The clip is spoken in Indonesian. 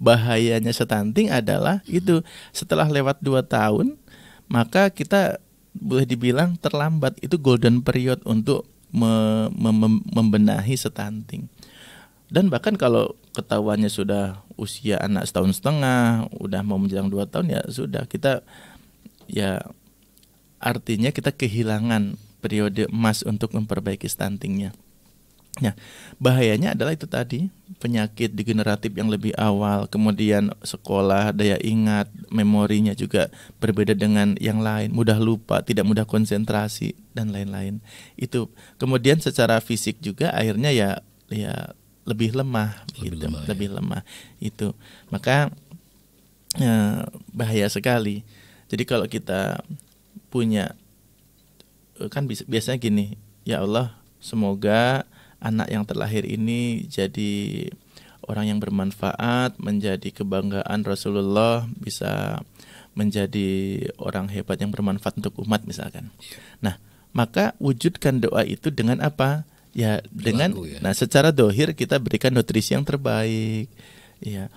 bahayanya stunting adalah itu. Setelah lewat dua tahun maka kita boleh dibilang terlambat. Itu golden period untuk me, me, membenahi stunting. Dan bahkan kalau ketahuannya sudah usia anak setahun setengah udah mau menjelang dua tahun ya sudah. Kita ya artinya kita kehilangan periode emas untuk memperbaiki stuntingnya. Nah, bahayanya adalah itu tadi penyakit degeneratif yang lebih awal, kemudian sekolah, daya ingat, memorinya juga berbeda dengan yang lain, mudah lupa, tidak mudah konsentrasi dan lain-lain. Itu kemudian secara fisik juga akhirnya ya ya lebih lemah lebih gitu, lemah, lebih ya. lemah itu. Maka eh, bahaya sekali. Jadi kalau kita punya kan biasanya gini, ya Allah, semoga anak yang terlahir ini jadi orang yang bermanfaat, menjadi kebanggaan Rasulullah, bisa menjadi orang hebat yang bermanfaat untuk umat misalkan. Nah, maka wujudkan doa itu dengan apa? Ya dengan ya. nah secara dohir kita berikan nutrisi yang terbaik. Ya.